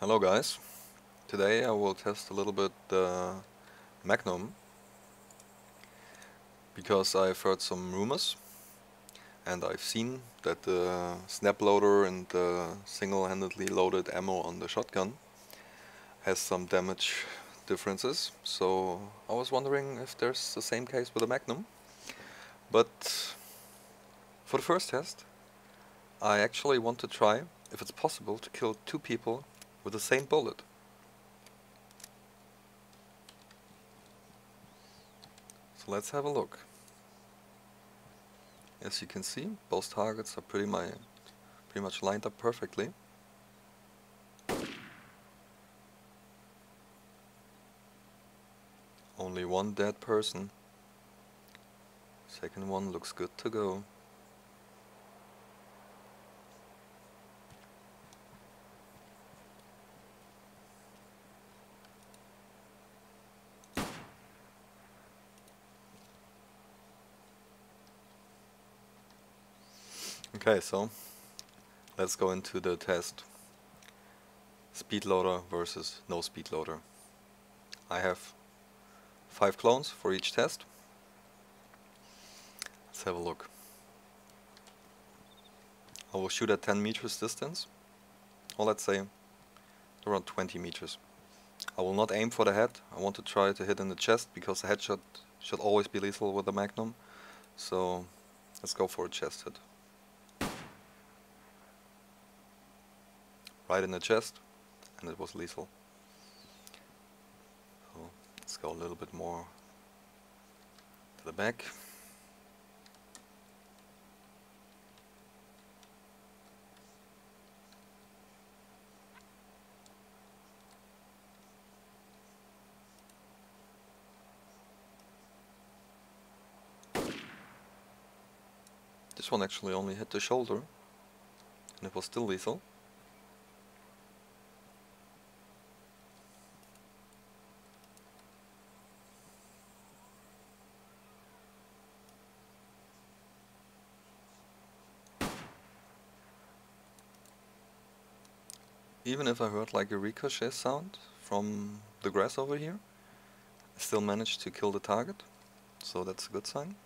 Hello guys. Today I will test a little bit the Magnum because I've heard some rumors and I've seen that the snap loader and the single-handedly loaded ammo on the shotgun has some damage differences so I was wondering if there's the same case with the Magnum but for the first test I actually want to try if it's possible to kill two people with the same bullet. So let's have a look. As you can see, both targets are pretty, my, pretty much lined up perfectly. Only one dead person. Second one looks good to go. Okay, so let's go into the test. Speed loader versus no speed loader. I have five clones for each test. Let's have a look. I will shoot at 10 meters distance, or let's say around 20 meters. I will not aim for the head, I want to try to hit in the chest because the headshot should always be lethal with the Magnum. So let's go for a chest hit. Right in the chest and it was lethal. So let's go a little bit more to the back. This one actually only hit the shoulder and it was still lethal. Even if I heard like a ricochet sound from the grass over here, I still managed to kill the target, so that's a good sign.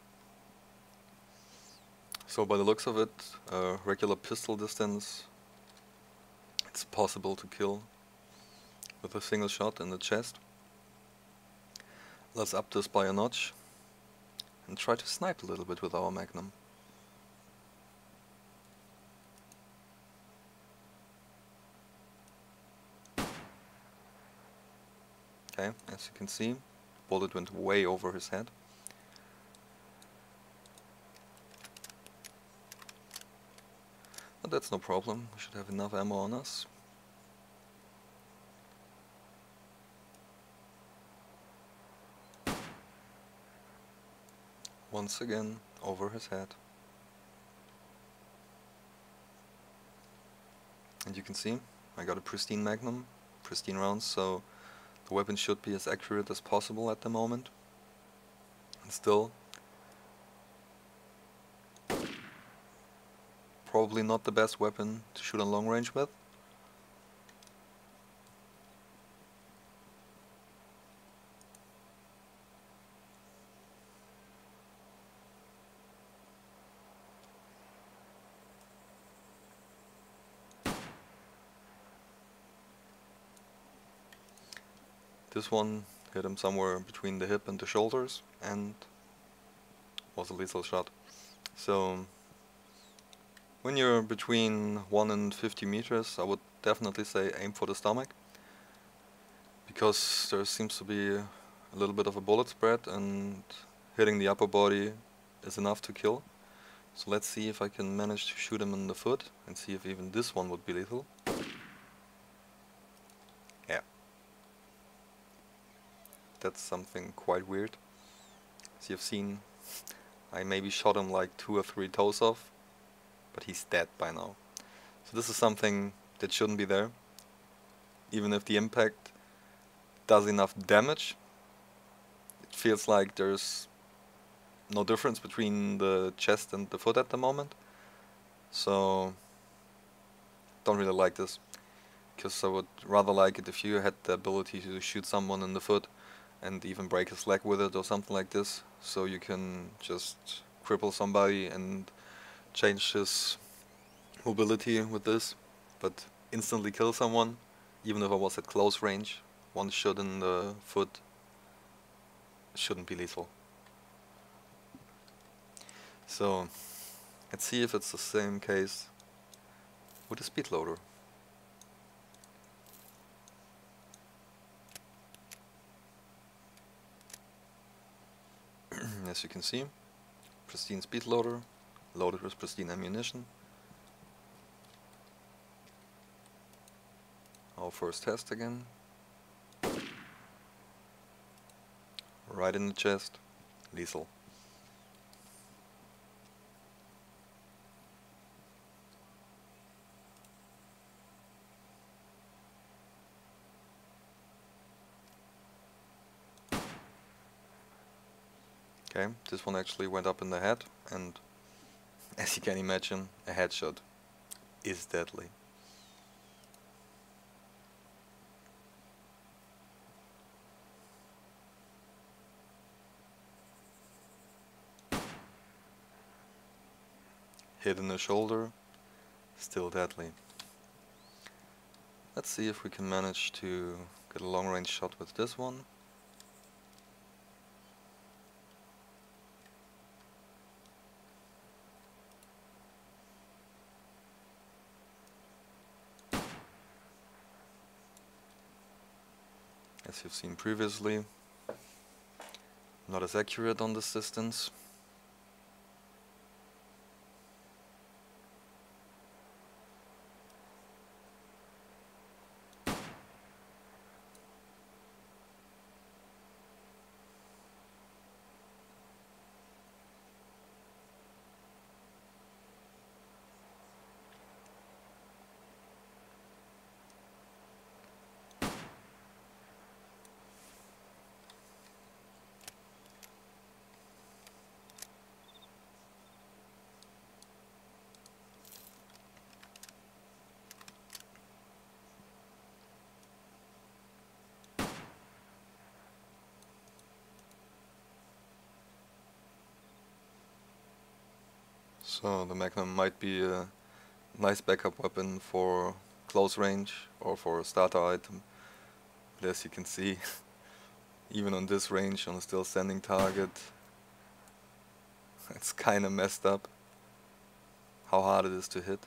So by the looks of it, uh, regular pistol distance, it's possible to kill with a single shot in the chest. Let's up this by a notch and try to snipe a little bit with our magnum. Okay, as you can see, bullet went way over his head. But that's no problem, we should have enough ammo on us. Once again, over his head. And you can see, I got a pristine magnum, pristine rounds, so the weapon should be as accurate as possible at the moment. And still, probably not the best weapon to shoot on long range with. This one hit him somewhere between the hip and the shoulders and was a lethal shot. So when you're between 1 and 50 meters I would definitely say aim for the stomach because there seems to be a little bit of a bullet spread and hitting the upper body is enough to kill. So let's see if I can manage to shoot him in the foot and see if even this one would be lethal. That's something quite weird. As you've seen, I maybe shot him like two or three toes off, but he's dead by now. So this is something that shouldn't be there. Even if the impact does enough damage, it feels like there's no difference between the chest and the foot at the moment. So, don't really like this. because I would rather like it if you had the ability to shoot someone in the foot and even break his leg with it or something like this. So you can just cripple somebody and change his mobility with this but instantly kill someone even if I was at close range. One shot in the foot shouldn't be lethal. So let's see if it's the same case with a speed loader as you can see. Pristine speed loader, loaded with pristine ammunition. Our first test again. Right in the chest, lethal. Okay, this one actually went up in the head and as you can imagine a headshot is deadly. Hit in the shoulder, still deadly. Let's see if we can manage to get a long range shot with this one. As you've seen previously. Not as accurate on this distance. So the Magnum might be a nice backup weapon for close range or for a starter item. But as you can see, even on this range, on a still standing target, it's kinda messed up how hard it is to hit.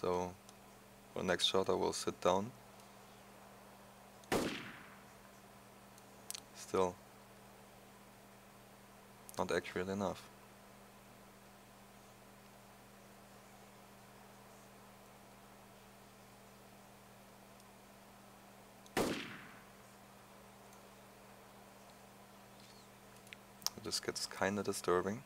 So for the next shot I will sit down. Still not accurate enough. This gets kinda disturbing.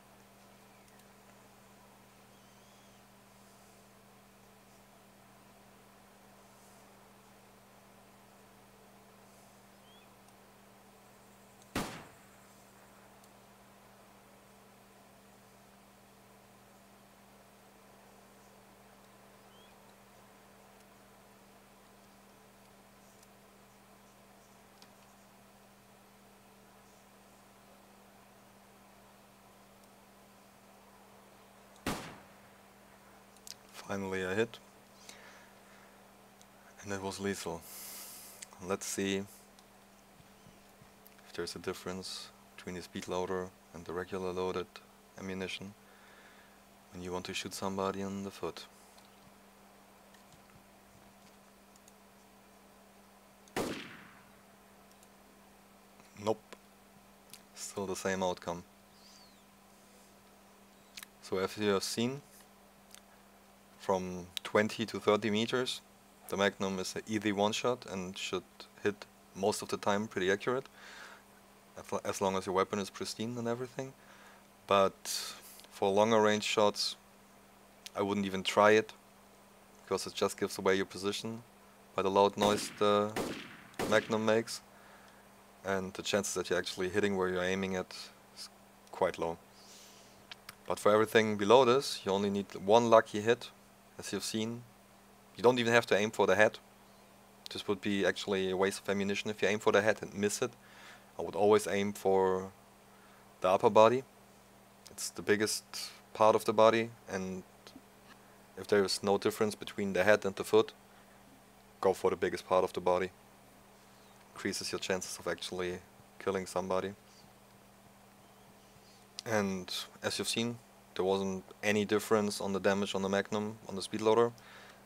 Finally a hit. And it was lethal. Let's see if there's a difference between the speed loader and the regular loaded ammunition when you want to shoot somebody in the foot. Nope. Still the same outcome. So as you have seen, from 20 to 30 meters. The Magnum is an easy one-shot and should hit most of the time pretty accurate, as long as your weapon is pristine and everything. But for longer range shots, I wouldn't even try it, because it just gives away your position by the loud noise the Magnum makes. And the chances that you're actually hitting where you're aiming at is quite low. But for everything below this, you only need one lucky hit, as you've seen. You don't even have to aim for the head. This would be actually a waste of ammunition if you aim for the head and miss it. I would always aim for the upper body. It's the biggest part of the body and if there is no difference between the head and the foot, go for the biggest part of the body. Increases your chances of actually killing somebody. And as you've seen, there wasn't any difference on the damage on the Magnum, on the speedloader.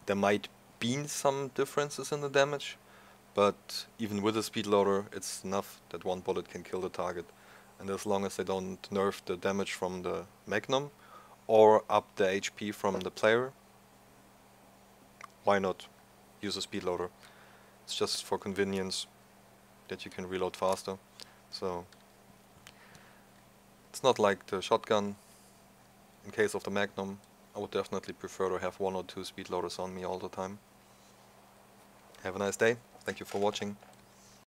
There might be some differences in the damage, but even with a speedloader, it's enough that one bullet can kill the target. And as long as they don't nerf the damage from the Magnum, or up the HP from the player, why not use a speedloader? It's just for convenience that you can reload faster. So it's not like the shotgun. In case of the Magnum, I would definitely prefer to have one or two speed loaders on me all the time. Have a nice day. Thank you for watching.